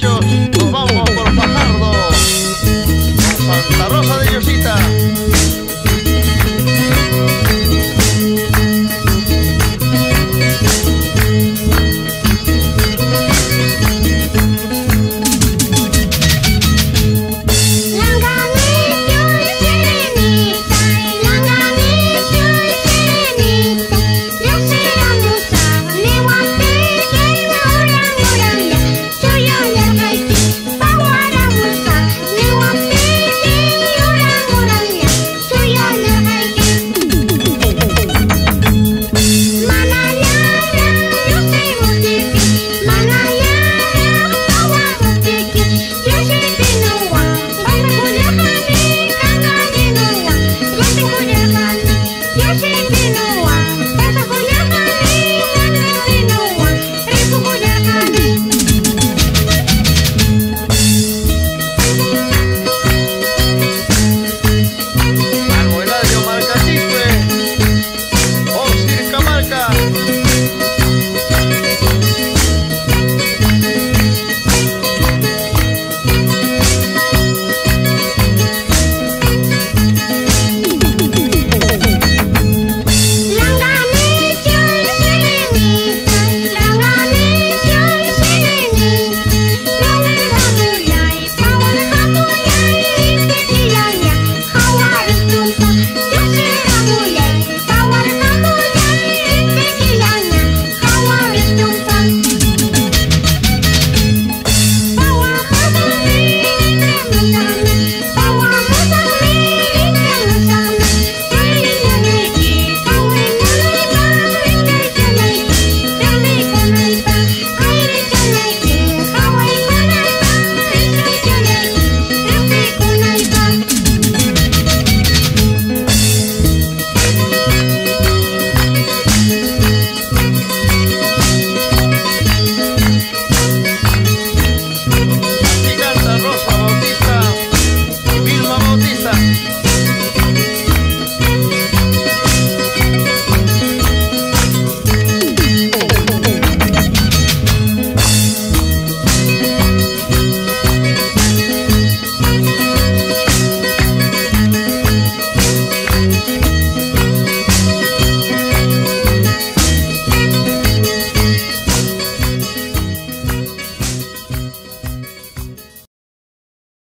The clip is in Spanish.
nos vamos por Fajardo, Santa Rosa de Yosita.